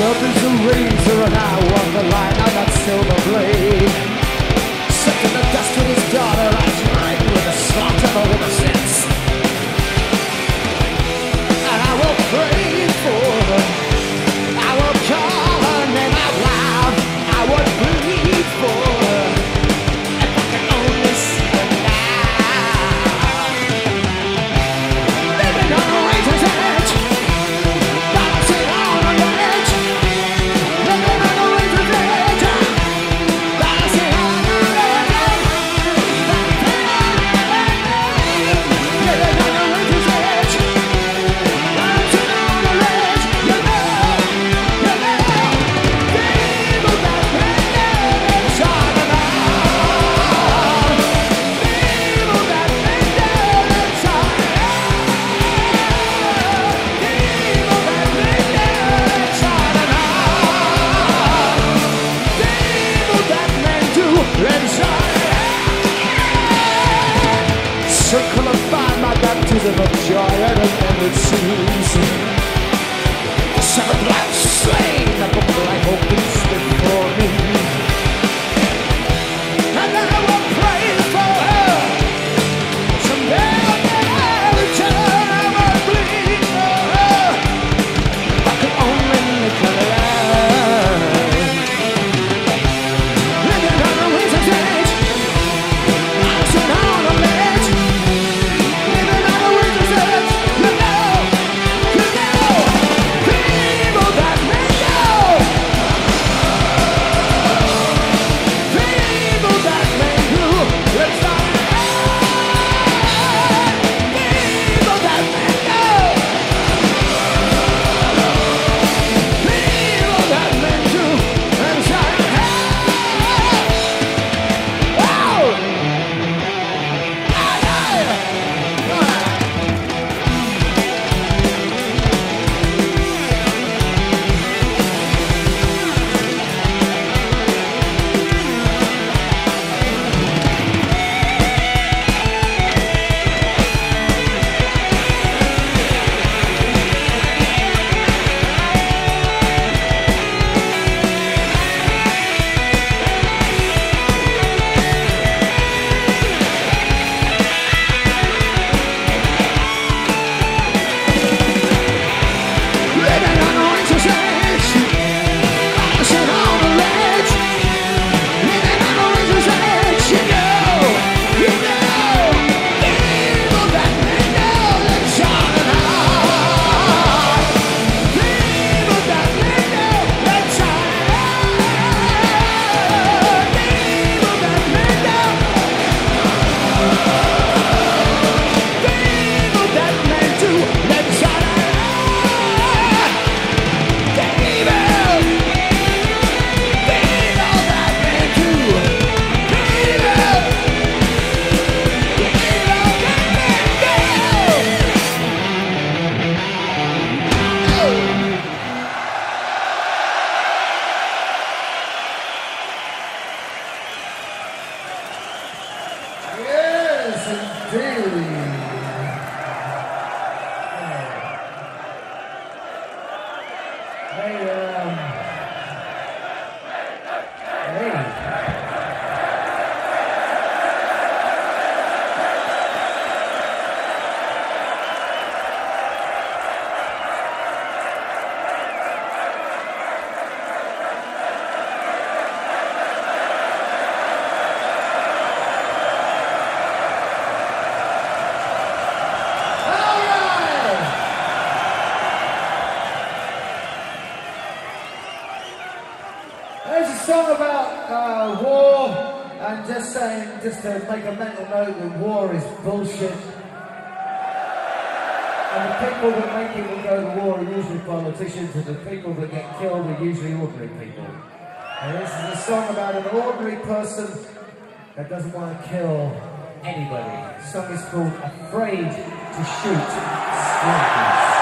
Love is a razor and I want the light on that silver blade. Of of giant. Madison Daly. Hey, um, There's a song about uh, war and just saying, just to make a mental note that war is bullshit. And the people that make people go to war are usually politicians, and the people that get killed are usually ordinary people. And this is a song about an ordinary person that doesn't want to kill anybody. The song is called Afraid to Shoot Strangers.